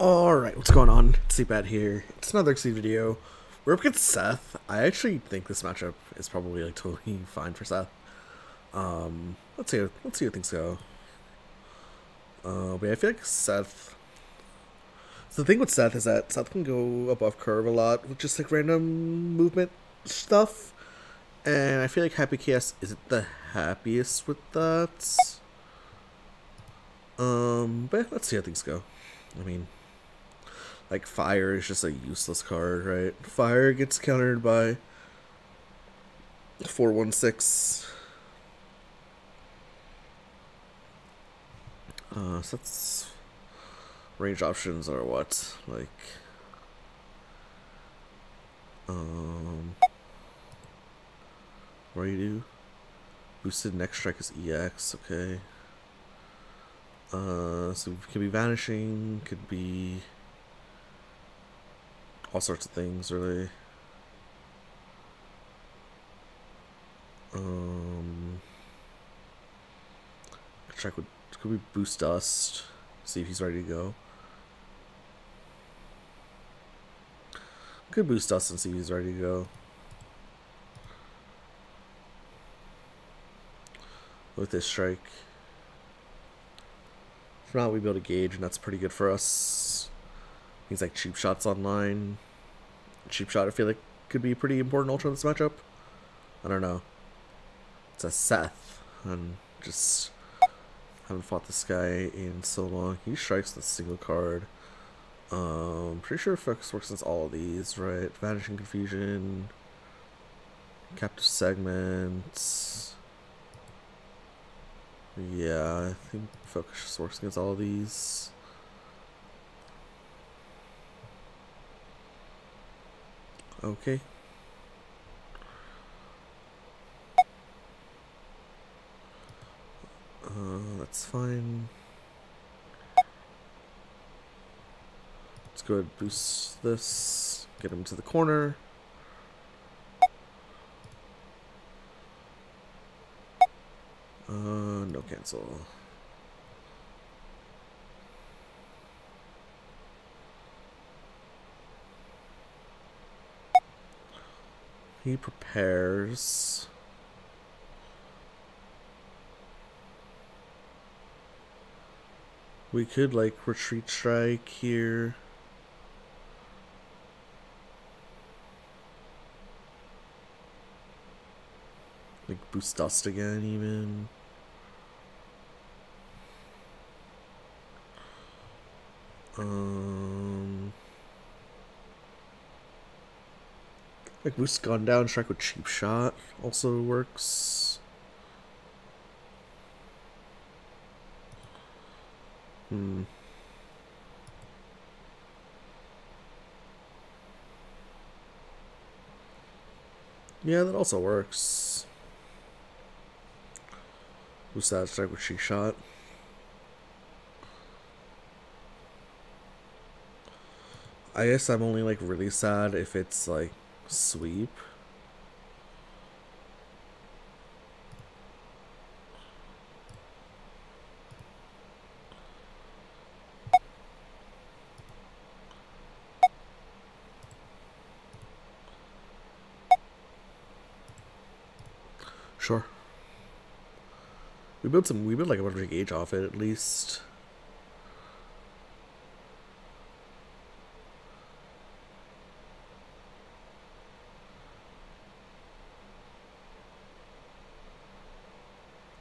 Alright, what's going on? Cpat here. It's another Exceed video. We're up against Seth. I actually think this matchup is probably like totally fine for Seth. Um, let's see. Let's see how things go. Uh, but I feel like Seth. So the thing with Seth is that Seth can go above curve a lot with just like random movement stuff, and I feel like Happy Chaos isn't the happiest with that. Um, but let's see how things go. I mean, like fire is just a useless card, right? Fire gets countered by 416. Uh, so that's range options are what? Like, um, what do you do? Boosted next strike is EX, okay. Uh, so could be vanishing, could be all sorts of things, really. Um, could we boost dust? See if he's ready to go. Could boost dust and see if he's ready to go. With this strike. If not, we build a gauge, and that's pretty good for us. Things like cheap shots online. Cheap shot, I feel like, could be pretty important ultra in this matchup. I don't know. It's a Seth, and just haven't fought this guy in so long. He strikes the single card. Um, pretty sure Focus works against all of these, right? Vanishing Confusion, Captive Segment. Yeah, I think Focus works against all of these. Okay. Uh, that's fine. Let's go ahead and boost this. Get him to the corner. Uh, no cancel. He prepares. We could like retreat strike here. Like boost dust again even. Um like boost gone down, strike with cheap shot also works. Hmm. Yeah, that also works. Who's that strike with she shot? I guess I'm only like really sad if it's like sweep. Sure. We built some. We built like a bunch of gauge off it at least.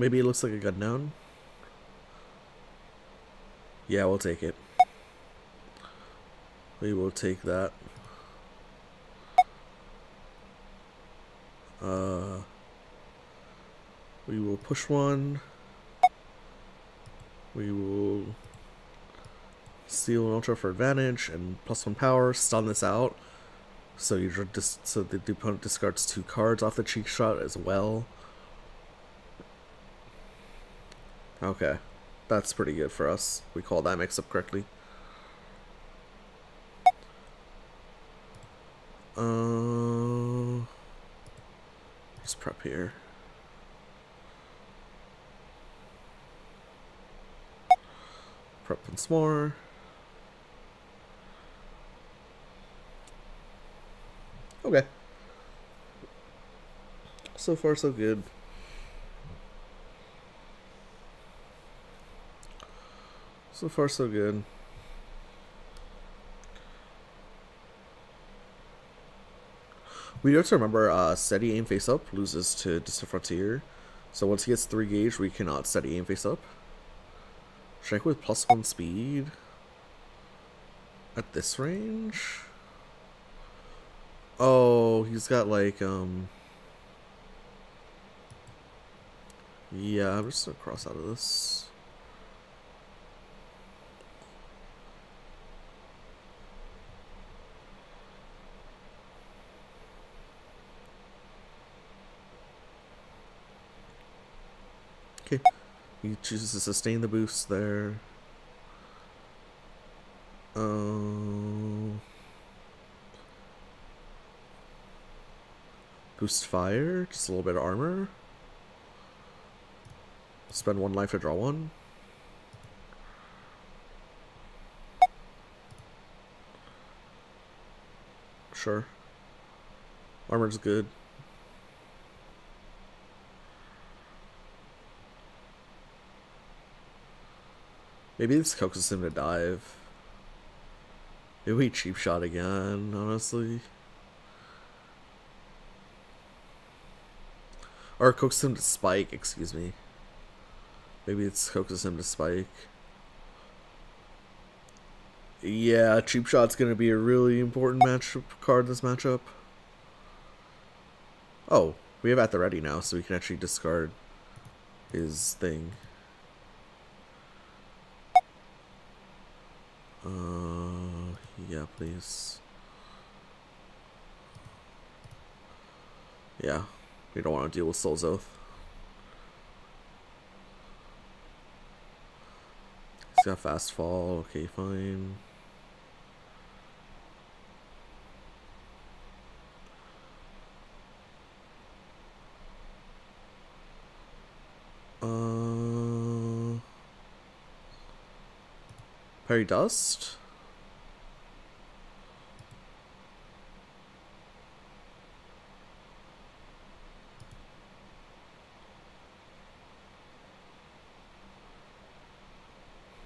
Maybe it looks like a gun known. Yeah, we'll take it. We will take that. Uh. We will push one. We will steal an ultra for advantage and plus one power. Stun this out, so you just so the opponent discards two cards off the cheap shot as well. Okay. That's pretty good for us. We call that mix up correctly. Uh, let's prep here. Prep once more. Okay. So far, so good. So far, so good. We have to remember, uh, steady aim face up loses to Distant Frontier. So once he gets 3 gauge, we cannot steady aim face up. Shank with plus 1 speed. At this range? Oh, he's got like, um... Yeah, I'm just gonna cross out of this. Okay. He chooses to sustain the boost there. Um, boost fire, just a little bit of armor. Spend one life to draw one. Sure. Armor's good. Maybe this coaxes him to dive. Maybe we cheap shot again, honestly. Or coaxes him to spike, excuse me. Maybe it's coaxes him to spike. Yeah, cheap shot's gonna be a really important matchup card this matchup. Oh, we have at the ready now, so we can actually discard his thing. Uh, yeah, please. Yeah, we don't want to deal with Soul's Oath. He's got fast fall, okay, fine. Perry Dust?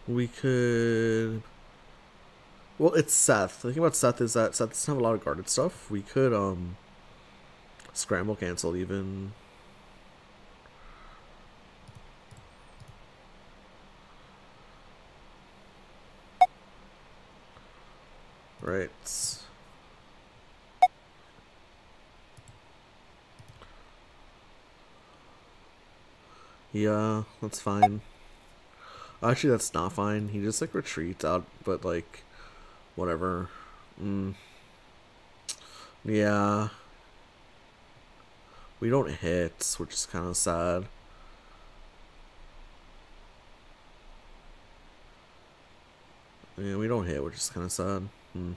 We could... Well, it's Seth. The thing about Seth is that Seth doesn't have a lot of guarded stuff. We could, um... Scramble cancel, even. Right. Yeah, that's fine. Actually, that's not fine. He just, like, retreats out, but, like, whatever. Mm. Yeah. We don't hit, which is kind of sad. Yeah, we don't hit, which is kind of sad. Hmm.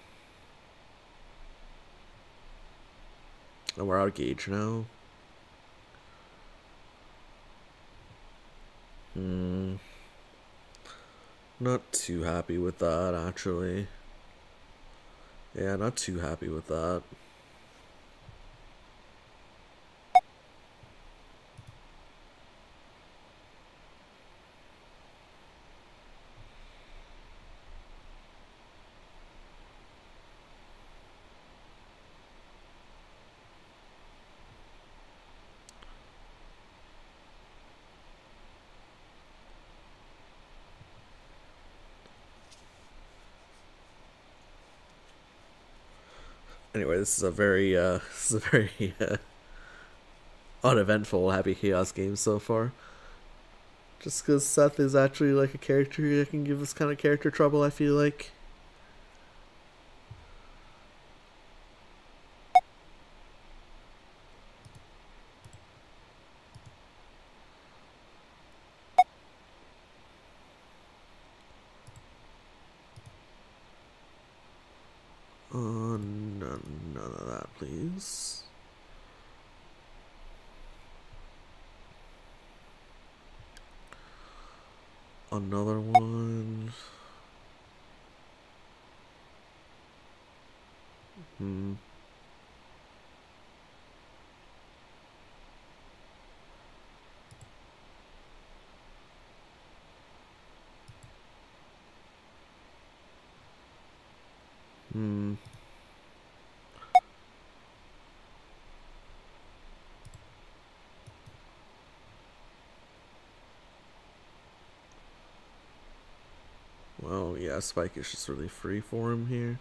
And we're out of gauge now. Hmm. Not too happy with that, actually. Yeah, not too happy with that. Anyway, this is a very, uh, this is a very, uh, uneventful Happy Chaos game so far. Just because Seth is actually, like, a character that can give this kind of character trouble, I feel like. Uh, none, of that, please. Another one. Hmm. Hmm. Well, yeah, Spike is just really free for him here.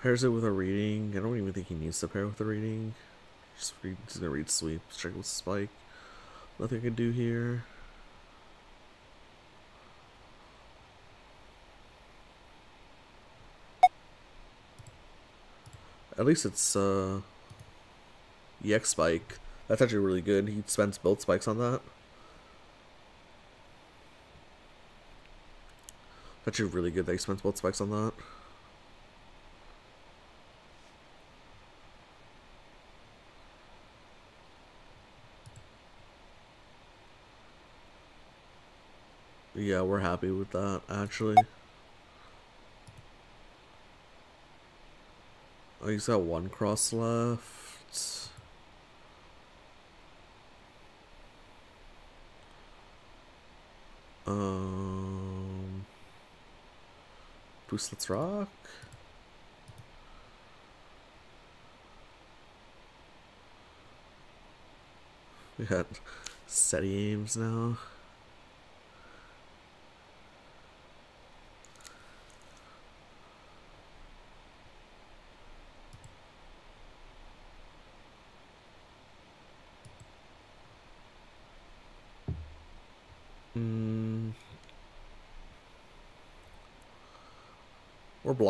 Pairs it with a reading. I don't even think he needs to pair with a reading. Just read, he's gonna read sweep. Check with Spike. Nothing I can do here. At least it's uh EX spike. That's actually really good. He spends both spikes on that. Actually really good that he spends both spikes on that. Yeah, we're happy with that, actually. Oh, he's got one cross left. Um, Boost Let's Rock. We got steady aims now.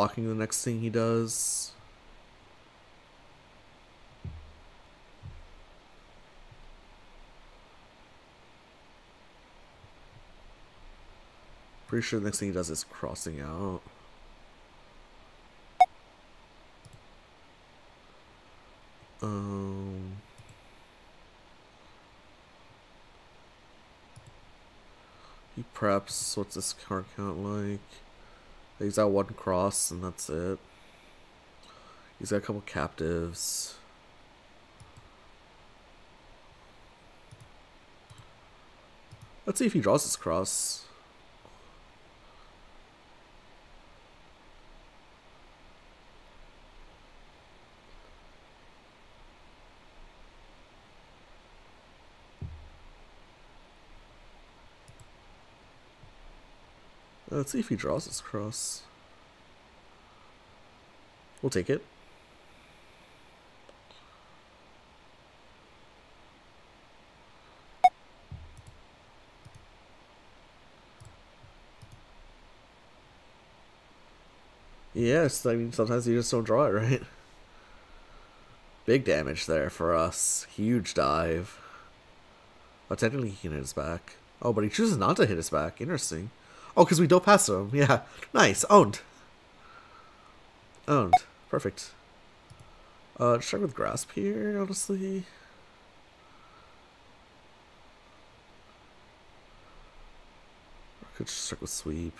Blocking the next thing he does. Pretty sure the next thing he does is crossing out. Um... He preps. What's this card count like? He's got one cross and that's it. He's got a couple captives. Let's see if he draws his cross. Uh, let's see if he draws his cross. We'll take it. Yes, I mean, sometimes you just don't draw it, right? Big damage there for us. Huge dive. Oh, technically he can hit his back. Oh, but he chooses not to hit his back. Interesting. Oh, because we don't pass them. Yeah. Nice. Owned. Owned. Perfect. Uh, start with Grasp here, honestly. Or could start with Sweep.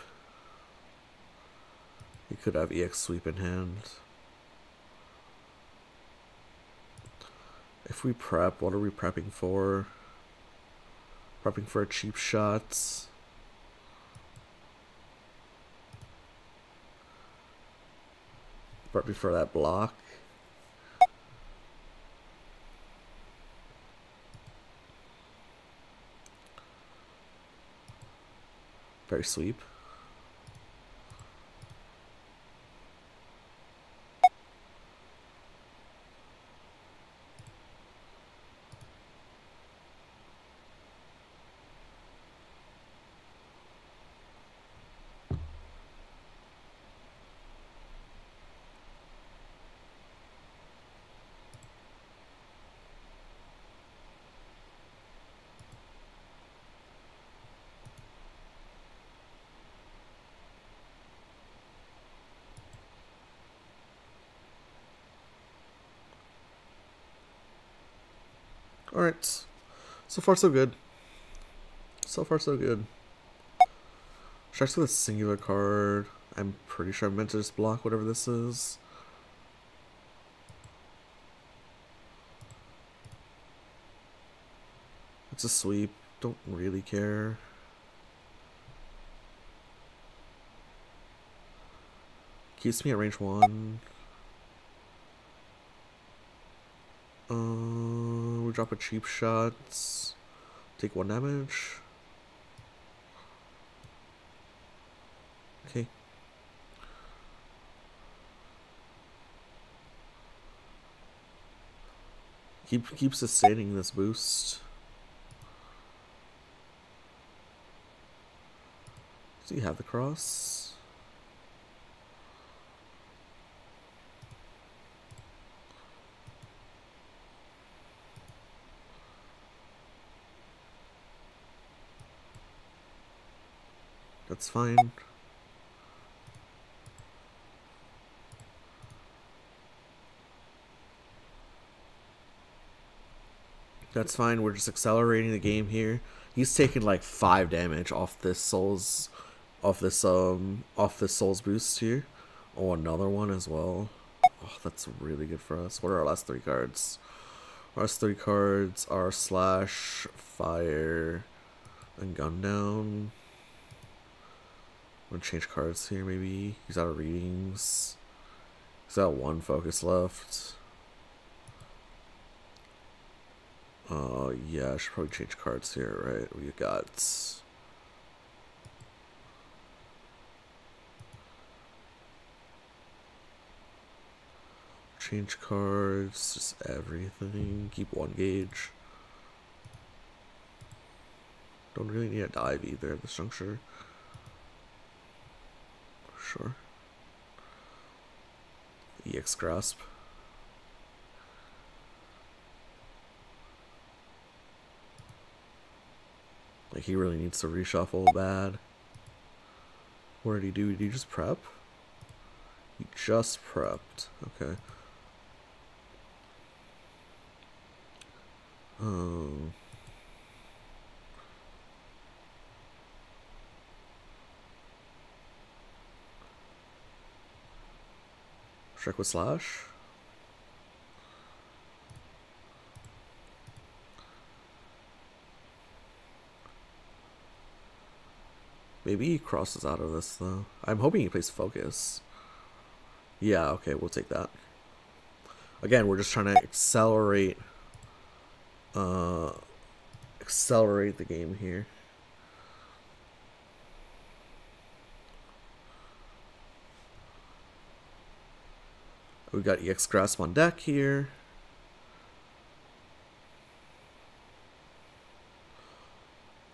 He could have EX Sweep in hand. If we prep, what are we prepping for? Prepping for a cheap shot. Prepping before that block. Very sweep. Alright. So far, so good. So far, so good. Strikes with a singular card? I'm pretty sure I meant to just block whatever this is. It's a sweep. Don't really care. Keeps me at range 1. Um we drop a cheap shot. Take one damage. Okay. Keep keep sustaining this boost. Do you have the cross? That's fine. That's fine. We're just accelerating the game here. He's taking like five damage off this souls, off this um, off this souls boost here. Oh, another one as well. Oh, that's really good for us. What are our last three cards? Our last three cards are slash, fire, and gun down. Change cards here. Maybe he's out of readings. He's got one focus left. Uh, yeah, I should probably change cards here, right? We got... Change cards, just everything. Keep one gauge. Don't really need a dive either at this juncture. Sure. EX Grasp. Like he really needs to reshuffle bad. What did he do? Did he just prep? He just prepped. Okay. Um. Shrek with Slash? Maybe he crosses out of this, though. I'm hoping he plays Focus. Yeah, okay, we'll take that. Again, we're just trying to accelerate... Uh, accelerate the game here. We got EX Grasp on deck here.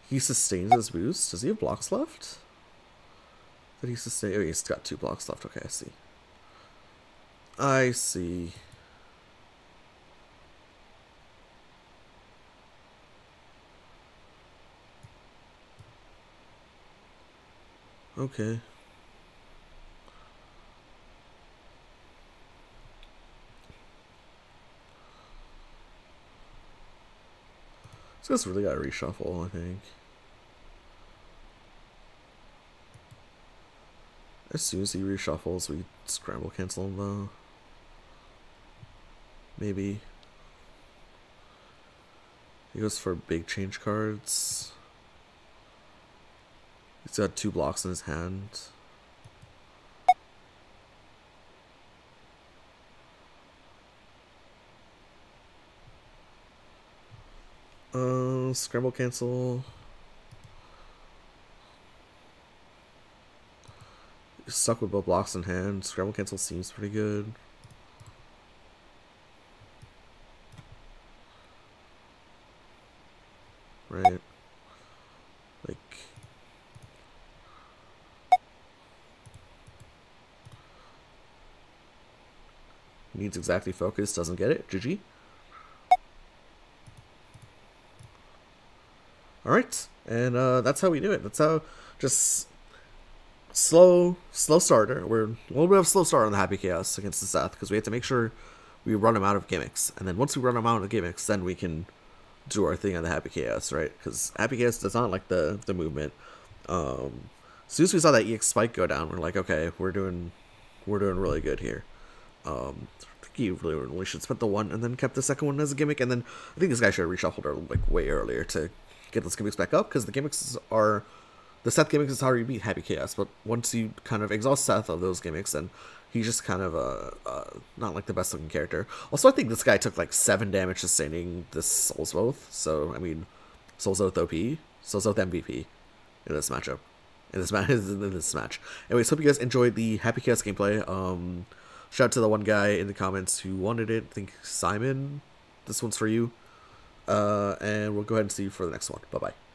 He sustains his boost. Does he have blocks left? Did he sustain? Oh, he's got two blocks left. Okay, I see. I see. Okay. So it's really got to reshuffle, I think. As soon as he reshuffles, we scramble cancel him though. Maybe. He goes for big change cards. He's got two blocks in his hand. Uh, scramble cancel. Suck with both blocks in hand. Scramble cancel seems pretty good. Right. Like. Needs exactly focus, doesn't get it. GG. All right, and uh, that's how we do it. That's how just slow, slow starter. We're a little bit of slow start on the Happy Chaos against the Seth because we have to make sure we run them out of gimmicks, and then once we run them out of gimmicks, then we can do our thing on the Happy Chaos, right? Because Happy Chaos does not like the the movement. Um, as soon as we saw that EX spike go down, we're like, okay, we're doing we're doing really good here. Um, he really, really should spent the one and then kept the second one as a gimmick, and then I think this guy should have reshuffled her like way earlier to get those gimmicks back up because the gimmicks are the Seth gimmicks is how you beat Happy Chaos, but once you kind of exhaust Seth of those gimmicks, then he's just kind of a uh, not like the best looking character. Also, I think this guy took like seven damage sustaining this Souls Oath, so I mean, Souls Oath OP, Souls Oath MVP in this matchup, in this match, in this match. Anyways, hope you guys enjoyed the Happy Chaos gameplay. Um, shout out to the one guy in the comments who wanted it. I think Simon, this one's for you. Uh, and we'll go ahead and see you for the next one. Bye bye.